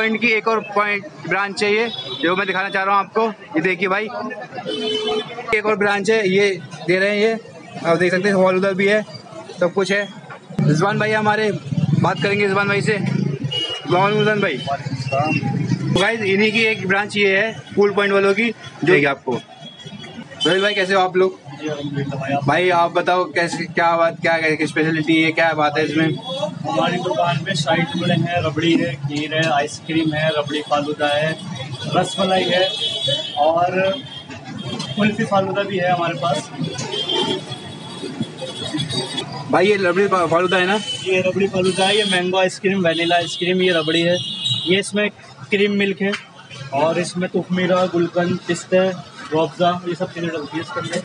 Point की एक और पॉइंट ब्रांच है ये जो मैं दिखाना चाह रहा हूँ आपको। ये देखिए भाई एक और ब्रांच है ये दे रहे हैं ये। आप देख सकते हैं हॉल उधर भी है सब कुछ है। रिजवान भाई हमारे बात करेंगे रिजवान भाई से। रिजवान भाई। गाइस इन्हीं की एक ब्रांच ये है कूल पॉइंट वालों की जो कि आपको। रोहित भाई कैसे हो आप लोग? भाई आप बताओ कैसे क्या बात क्या स्पेशलिटी है क्या बात है इसमें? हमारी दुकान में शाही टुकड़े हैं रबड़ी है खीर है आइसक्रीम है रबड़ी फालूदा है रस मलाई है और कुल्फी फालूदा भी है हमारे पास। भाई ये रबड़ी फालूदा है ना? ये रबड़ी फालूदा है ये मैंगो आइसक्रीम वनीला आइसक्रीम ये रबड़ी है। ये इसमें क्रीम मिल्क है और इसमें तुखमीरा गुलकंद पिस्ते रोबजा ये सब चीज़ें डलती है इसके अंदर।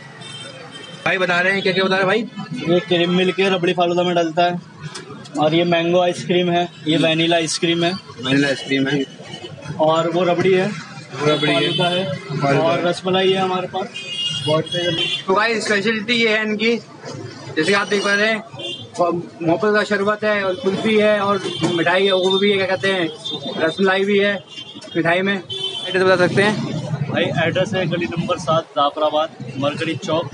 भाई बता रहे हैं क्या क्या बता रहे हैं भाई? ये क्रीम मिल्क है रबड़ी फालूदा में डलता है। और ये मैंगो आइसक्रीम है ये वनीला आइसक्रीम है। वनीला आइसक्रीम है। और वो रबड़ी है रबड़ी है। है। और। रसमलाई है हमारे पास। बहुत तो भाई स्पेशलिटी ये है इनकी। जैसे आप देख पा रहे हैं मोहब्बत का शरबत है और कुल्फी है और मिठाई है वो भी है क्या कहते हैं रसमलाई भी है मिठाई में। एड्रेस बता सकते हैं? भाई एड्रेस है गली नंबर सात जाफराबाद मरकरी चौक।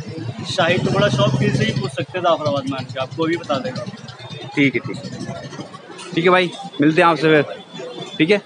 शाही टुकड़ा शॉप फिर से ही पूछ सकते हैं जाफराबाद में आपको भी बता देगा। ठीक है ठीक है। ठीक है भाई मिलते हैं आपसे फिर। ठीक है?